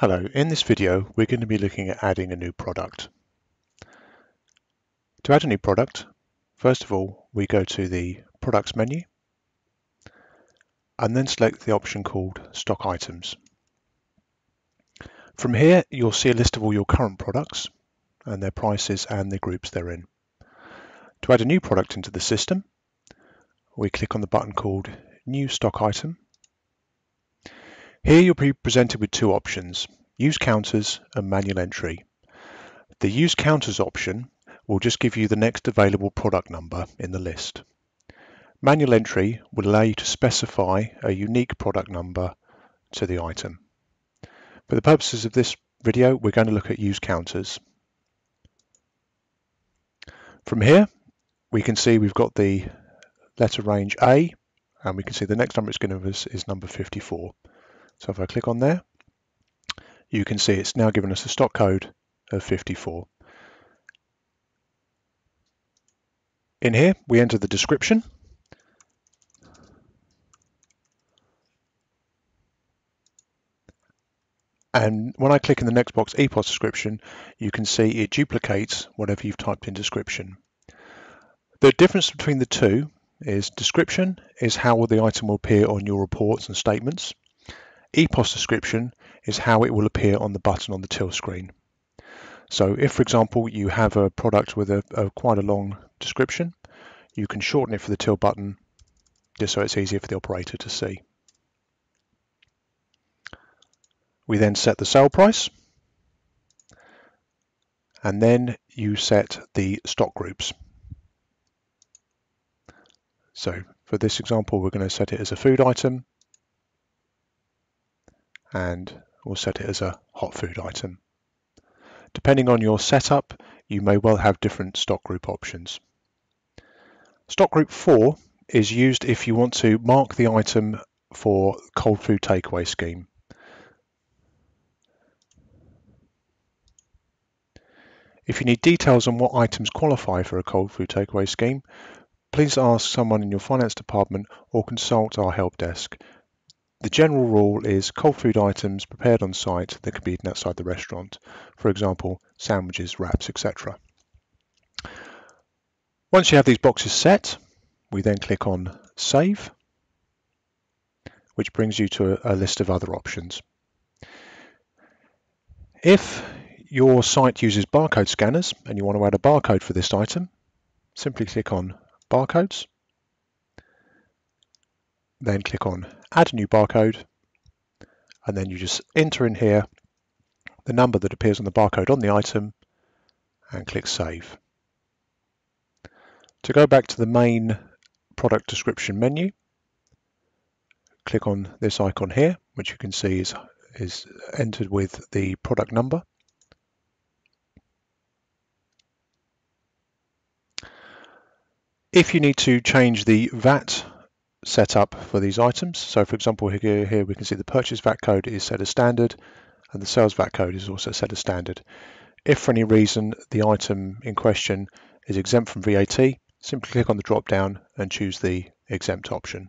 Hello, in this video we're going to be looking at adding a new product. To add a new product, first of all we go to the Products menu and then select the option called Stock Items. From here you'll see a list of all your current products and their prices and the groups they're in. To add a new product into the system, we click on the button called New Stock Item here you'll be presented with two options, Use Counters and Manual Entry. The Use Counters option will just give you the next available product number in the list. Manual Entry will allow you to specify a unique product number to the item. For the purposes of this video, we're going to look at Use Counters. From here, we can see we've got the letter range A, and we can see the next number it's going to us is number 54. So if I click on there, you can see it's now given us a stock code of 54. In here, we enter the description. And when I click in the next box, EPOS description, you can see it duplicates whatever you've typed in description. The difference between the two is description is how the item will appear on your reports and statements. EPOS description is how it will appear on the button on the till screen. So if, for example, you have a product with a, a quite a long description, you can shorten it for the till button just so it's easier for the operator to see. We then set the sale price and then you set the stock groups. So for this example, we're going to set it as a food item and we'll set it as a hot food item. Depending on your setup, you may well have different stock group options. Stock group 4 is used if you want to mark the item for cold food takeaway scheme. If you need details on what items qualify for a cold food takeaway scheme, please ask someone in your finance department or consult our help desk. The general rule is cold food items prepared on site that can be eaten outside the restaurant, for example, sandwiches, wraps, etc. Once you have these boxes set, we then click on Save, which brings you to a, list of other options. If your site uses barcode scanners and you want to add a barcode for this item, simply click on Barcodes then click on add new barcode and then you just enter in here the number that appears on the barcode on the item and click save. To go back to the main product description menu, click on this icon here, which you can see is, is entered with the product number. If you need to change the VAT set up for these items. So for example, here, here we can see the purchase VAT code is set as standard and the sales VAT code is also set as standard. If for any reason the item in question is exempt from VAT, simply click on the drop down and choose the exempt option.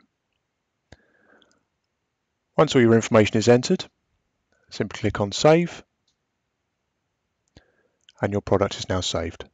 Once all your information is entered, simply click on save and your product is now saved.